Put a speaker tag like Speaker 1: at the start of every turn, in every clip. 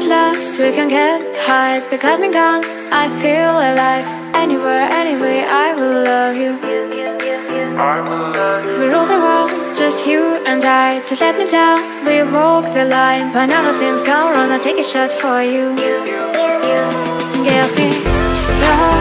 Speaker 1: we get lost, we can get high because me gone. I feel alive. Anywhere, anyway, I will love you. We rule the world, just you and I. Just let me down, we walk the line. But all the things go wrong, I'll take a shot for you. Give me love,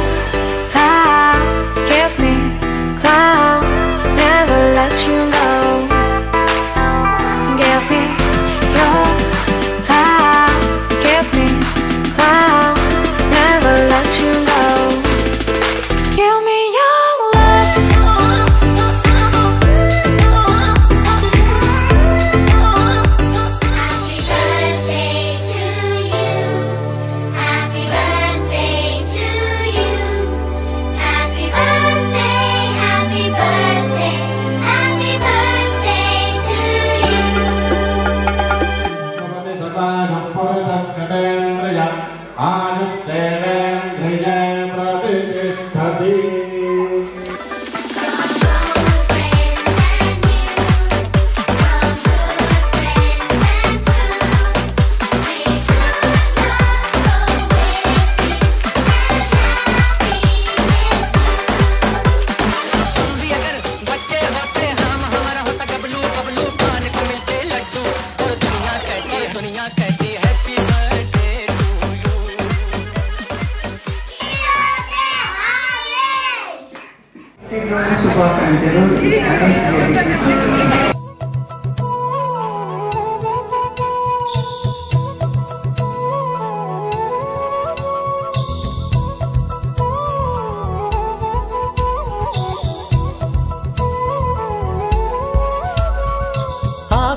Speaker 2: శుభాకాంక్షలు గణేష్ గారికి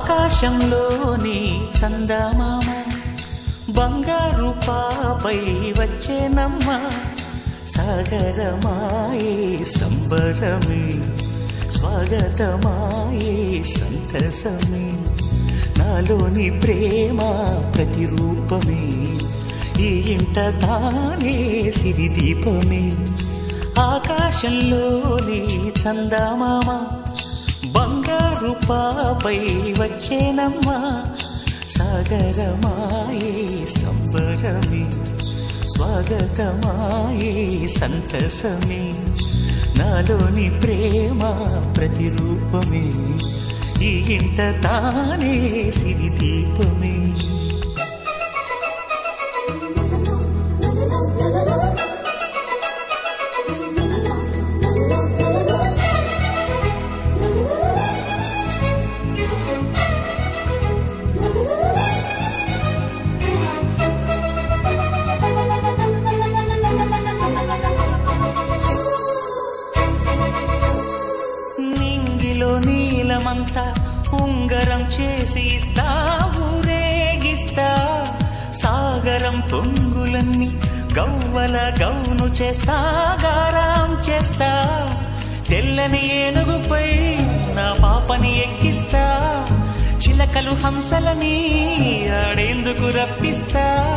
Speaker 3: ఆకాశంలోని చందమామ బంగారు పాపై వచ్చేనమ్మా సాగరమాయే సంబరమే స్వాగతమాయే సంతసమే. నాలోని ప్రేమ ప్రతిరూపమే ఈ ఇంట తానే సిరిదీపమే ఆకాశంలోని చందమామ బంగారు పాపై వచ్చేనమ్మా. సాగరమాయే సంబరమే. స్వాగతమాయే సంతసమే. నాలోని ప్రేమ ప్రతిరూపమే. ఈ ఇంట తానే సిరిదీపమే నింగిలో ఉంగరం చేసి ఇస్తా ఊరేగిస్తా. సాగరం పొంగులన్నీ గవ్వల గౌను చేస్తా గారాం చేస్తా. తెల్లని ఏనుగుపై నా పాపని ఎక్కిస్తా. చిలకలు హంసలని ఆడేందుకు రప్పిస్తా.